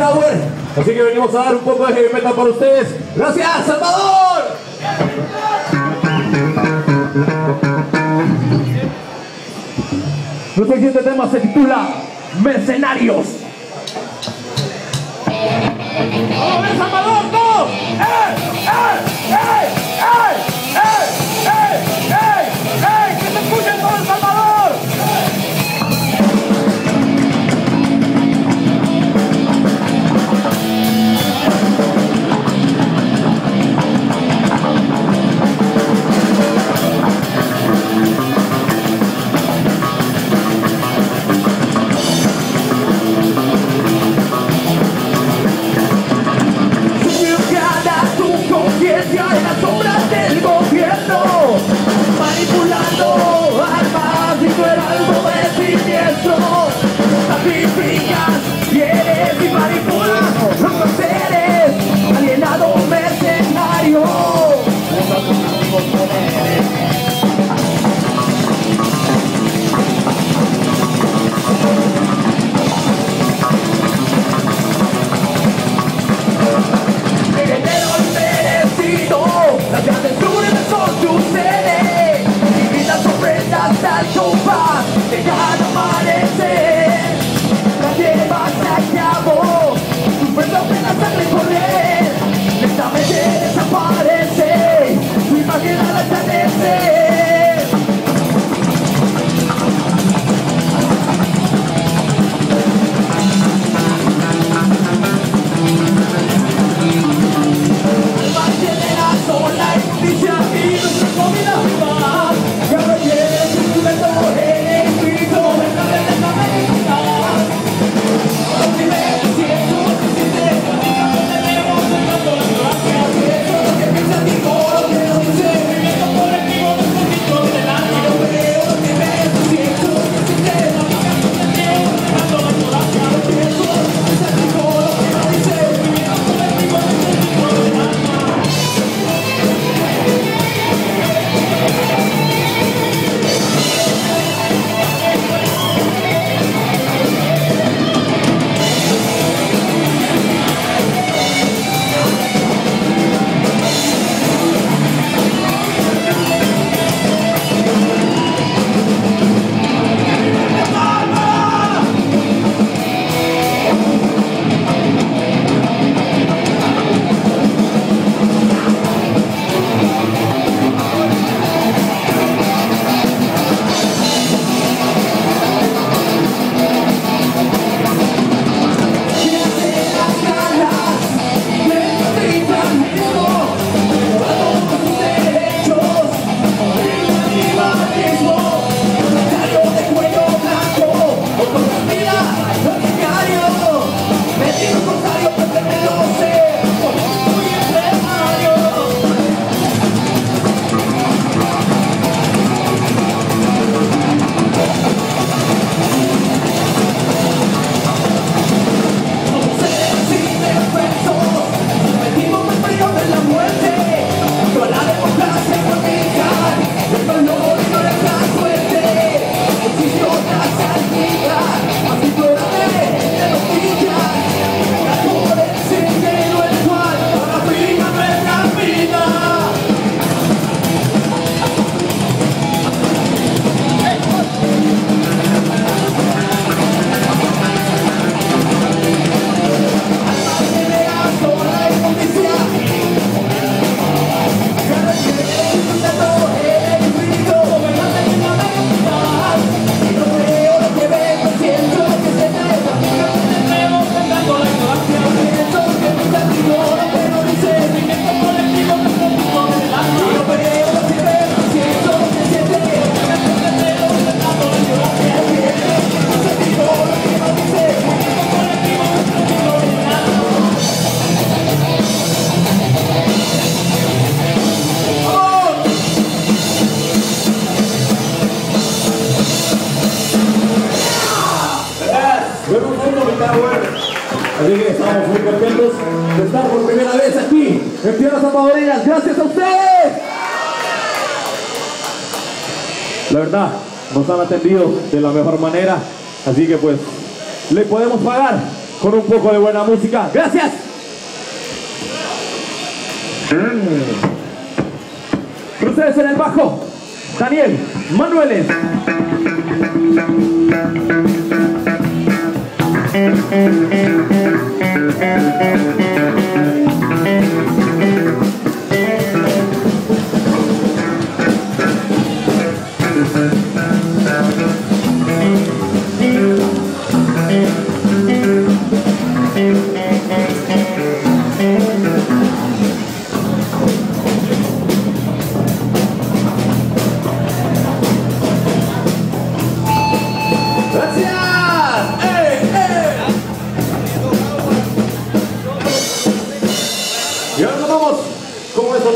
Así que venimos a dar un poco de heavy para ustedes. Gracias, Salvador. Nuestro siguiente tema se titula Mercenarios. ¡Vamos Salvador! ¡Eh! ¡Eh! ¡Eh! ¡Eh! ¡Eh! En Tierras Salvadoreñas. Gracias a ustedes. La verdad, nos han atendido de la mejor manera. Así que pues, le podemos pagar con un poco de buena música. Gracias. Ustedes en el bajo. Daniel, Manueles.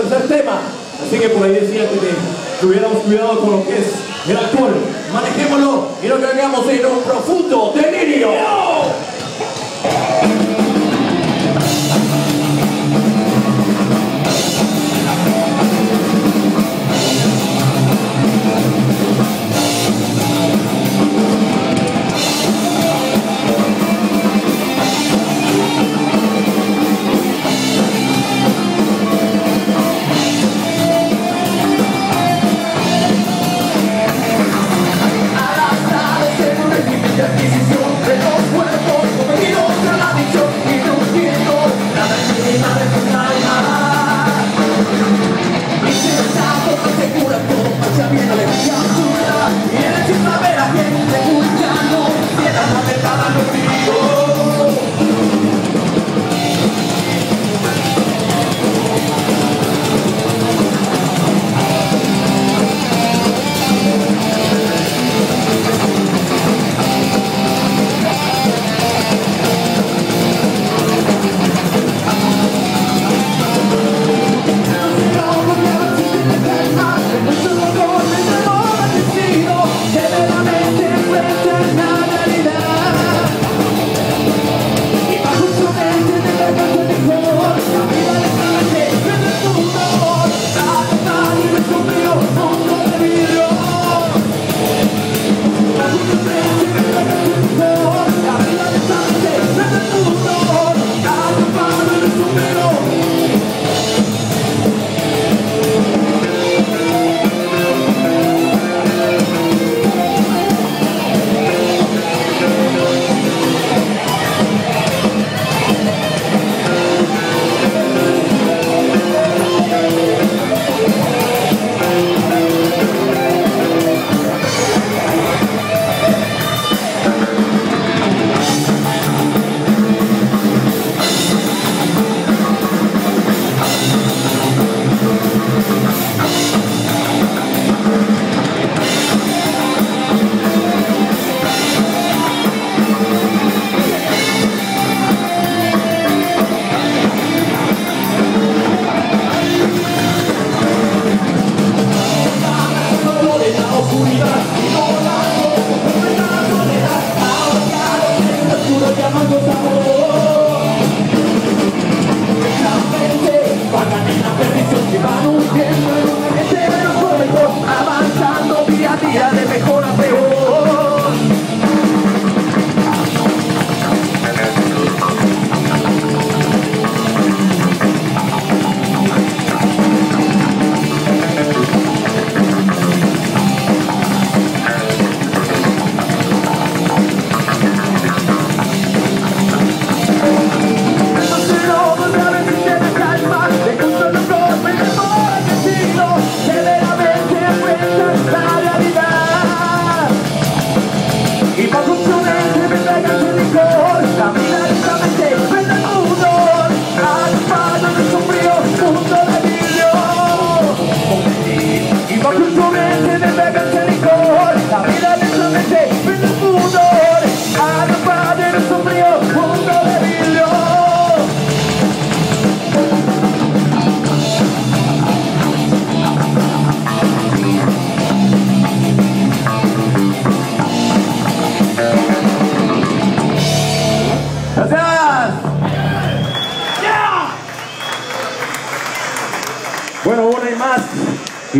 Tercer tema. Así que por ahí decía que tuviéramos cuidado con lo que es el alcohol. Manejémoslo y no caigamos en un profundo delirio. Yeah.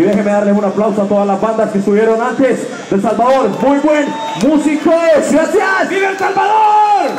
Y déjenme darles un aplauso a todas las bandas que estuvieron antes de Salvador. Muy buen músico. Gracias. ¡Vive El Salvador!